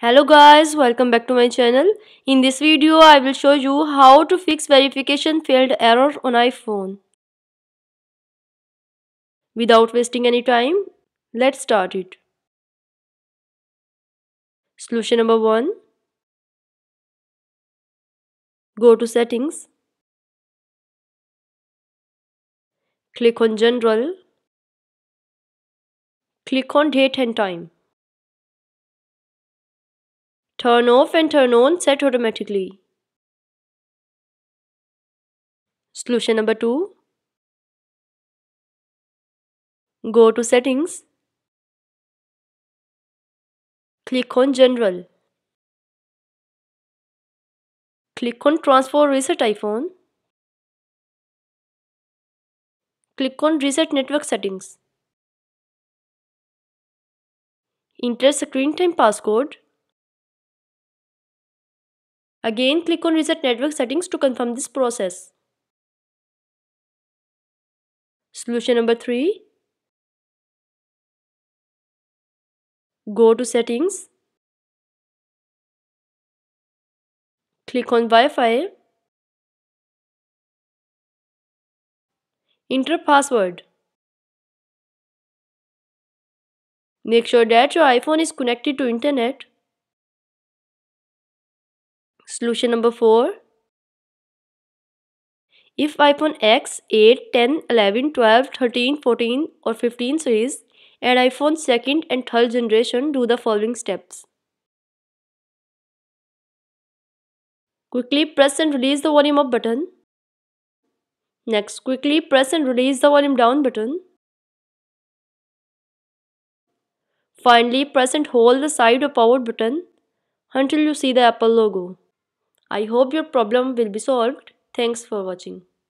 Hello guys, welcome back to my channel. In this video, I will show you how to fix verification failed error on iPhone. Without wasting any time, let's start it. Solution number 1. Go to settings. Click on general. Click on date and time. Turn off and turn on set automatically. Solution number 2. Go to settings. Click on general. Click on transfer reset iPhone. Click on reset network settings. Enter screen time passcode. Again click on reset network settings to confirm this process. Solution number 3. Go to settings. Click on Wi-Fi. Enter password. Make sure that your iPhone is connected to internet. Solution number 4. If iPhone X, 8, 10, 11, 12, 13, 14 or 15 series and iPhone 2nd and 3rd generation do the following steps. Quickly press and release the volume up button. Next, quickly press and release the volume down button. Finally, press and hold the side or power button until you see the Apple logo. I hope your problem will be solved. Thanks for watching.